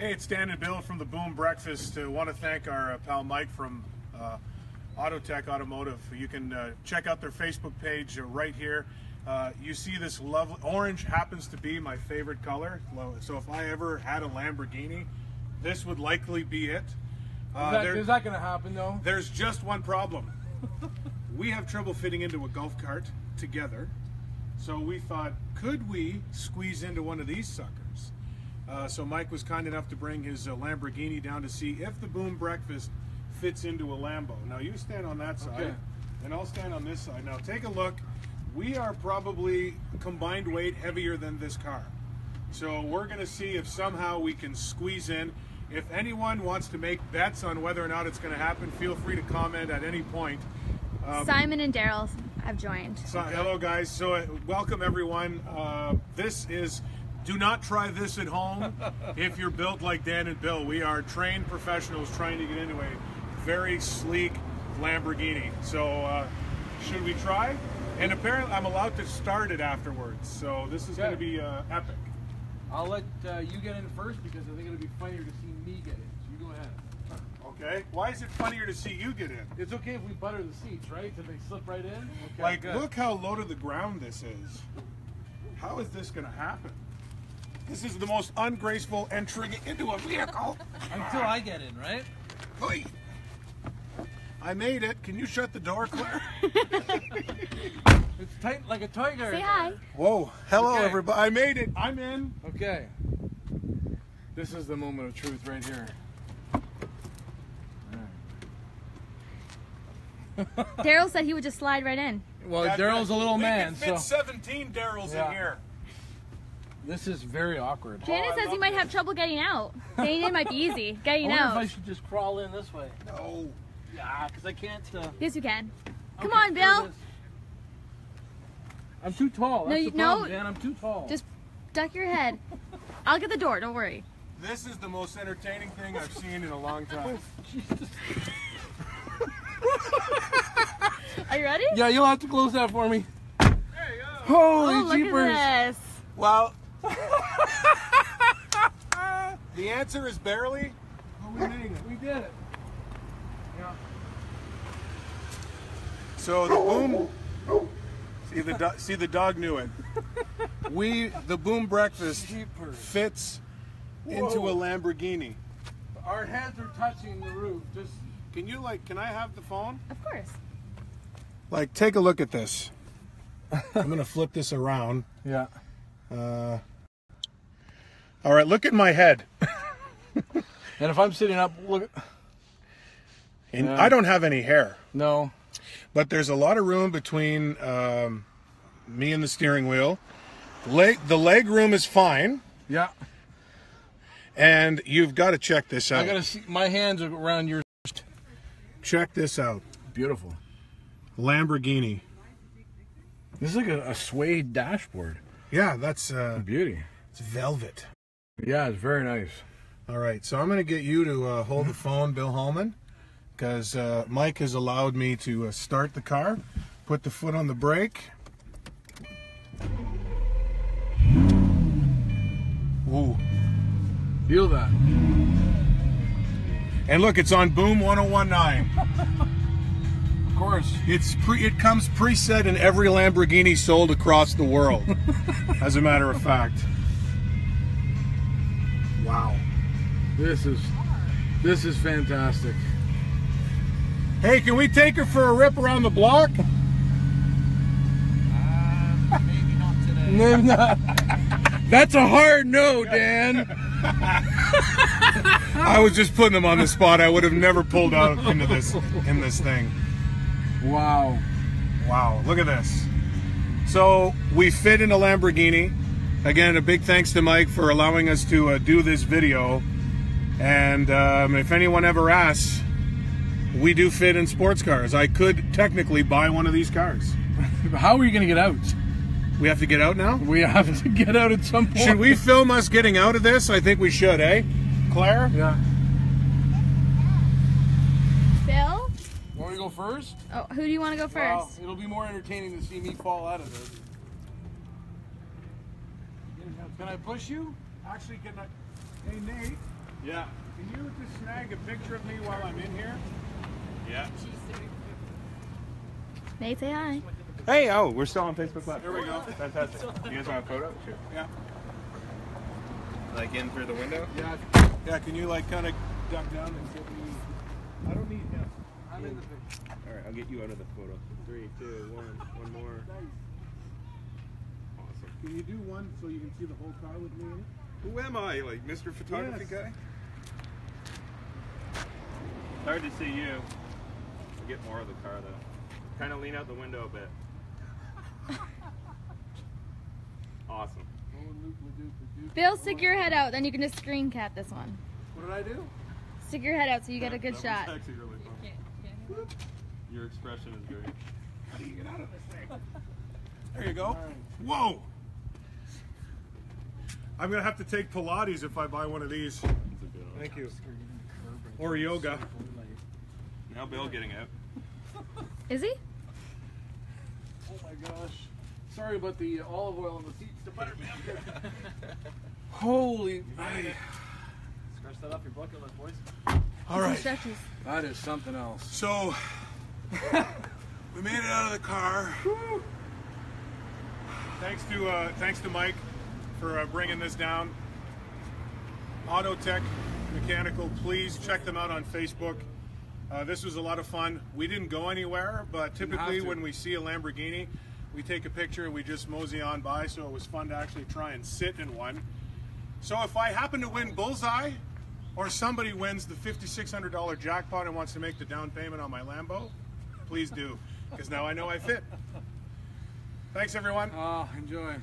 Hey, it's Dan and Bill from the Boom Breakfast. I uh, want to thank our uh, pal Mike from uh, Autotec Automotive. You can uh, check out their Facebook page uh, right here. Uh, you see this lovely orange happens to be my favorite color. So if I ever had a Lamborghini, this would likely be it. Is that, there- is that going to happen though? there's just one problem. we have trouble fitting into a golf cart together. So we thought, could we squeeze into one of these suckers? Uh, so Mike was kind enough to bring his uh, Lamborghini down to see if the Boom Breakfast fits into a Lambo. Now you stand on that side, Okay. and I'll stand on this side. Now take a look. We are probably combined weight heavier than this car. So we're going to see if somehow we can squeeze in. If anyone wants to make bets on whether or not it's going to happen, feel free to comment at any point. Um, Simon and Daryl have joined. so, hello, guys. So, uh, welcome everyone. Uh, this is. Do not try this at home if you're built like Dan and Bill. We are trained professionals trying to get into a very sleek Lamborghini. So, uh, should we try? And apparently, I'm allowed to start it afterwards. So, this is going to be uh, epic. I'll let uh, you get in first because I think it'll be funnier to see me get in. So you go ahead. Okay. Why is it funnier to see you get in? It's okay if we butter the seats, right? So they slip right in. Okay, Like, good. look how low to the ground this is. How is this going to happen? This is the most ungraceful entry into a vehicle. Until I get in, right? Oi. I made it. Can you shut the door, Claire? It's tight like a tiger. Say hi. Whoa. Hello, Okay. everybody. I made it. I'm in. Okay. This is the moment of truth right here. Daryl said he would just slide right in. Well, Daryl's a little we man, can fit so 17 Daryls Yeah. in here. This is very awkward. Janet Oh, says you might this. have trouble getting out. Getting in might be easy. I Getting wonder if I should just crawl in this way. No. Yeah, because I can't. Uh, Yes, you can. Come okay, on, Bill. I'm too tall. No, you- the problem, no. Dan. I'm too tall. Just duck your head. I'll get the door. Don't worry. This is the most entertaining thing I've seen in a long time. Are you ready? yeah, you'll have to close that for me. There you go. Holy oh, look jeepers! at this. Well, the answer is barely. But we made it. We did it. So the boom. See the do- see the dog knew it. We the boom breakfast Jeepers. fits into a Lamborghini. Our heads are touching the roof. Just Can you like? Can I have the phone? Of course. Like, take a look at this. I'm gonna flip this around. yeah. Uh, all right, look at my head. And if I'm sitting up, look. And Yeah. I don't have any hair, No. but there's a lot of room between um, me and the steering wheel. Leg, the leg room is fine, Yeah. and you've got to check this out. I gotta see. My hands are around yours. check this out. Beautiful. Lamborghini. This is like a, a suede dashboard. Yeah, that's uh, Beauty. it's velvet. Yeah, it's very nice. All right, so I'm going to get you to uh, hold the phone, Bill Holman, because uh, Mike has allowed me to uh, start the car, put the foot on the brake. Ooh. Feel that. And look, it's on Boom 1019. Of course. It's pre it comes preset in every Lamborghini sold across the world. as a matter of fact. Wow. This is this is fantastic. Hey, can we take her for a rip around the block? Uh, maybe not today. No, no. That's a hard no, Dan. I was just putting them on the spot. I would have never pulled out into this in this thing. Wow. Wow, look at this. So we fit in a Lamborghini. Again, a big thanks to Mike for allowing us to uh, do this video. And um, if anyone ever asks, we do fit in sports cars. I could technically buy one of these cars. How are you gonna get out? We have to get out now. We have to get out at some point. Should we film us getting out of this? I think we should, eh? Claire? Yeah. Bill? Want to go first? Oh, who do you want to go first? Well, it'll be more entertaining to see me fall out of this. Can I push you? Actually, can I? Hey, Nate. Yeah. Can you just snag a picture of me while I'm in here? Yeah. Nate, say hi. Hey, oh, we're still on Facebook Live. There we go. Fantastic. You guys want a photo? Sure. Yeah. Like in through the window? Yeah. Yeah. Can you like kind of duck down and get me? I don't need him. I'm in the picture. All right, I'll get you out of the photo. Three, two, one, one more. Awesome. Can you do one so you can see the whole car with me in it? Who am I? Like Mr. Photography Yes. guy? It's hard to see you. I'll get more of the car though. Kind of lean out the window a bit. Awesome. Oh, Luke Leduc, Leduc. Bill, stick your head out, then you can just screen cap this one. What did I do? Stick your head out so you get a good That shot. was actually really fun. Your expression is great. How do you get out of this thing? There you go. Whoa. I'm gonna have to take Pilates if I buy one of these, That's a good one. Thank you. or yoga. Now Bill getting out. Is he? Oh my gosh. Sorry about the olive oil on the seats. The butter Holy. Scratch that off your bucket list, boys. All right. That is something else. So we made it out of the car. Thanks to uh, thanks to Mike for uh, bringing this down. Autotec Mechanical, please check them out on Facebook. Uh, this was a lot of fun. We didn't go anywhere, but typically when we see a Lamborghini, we take a picture and we just mosey on by. So it was fun to actually try and sit in one. So if I happen to win bullseye, or somebody wins the $5,600 jackpot and wants to make the down payment on my Lambo, please do, because now I know I fit. Thanks, everyone. Ah, enjoy.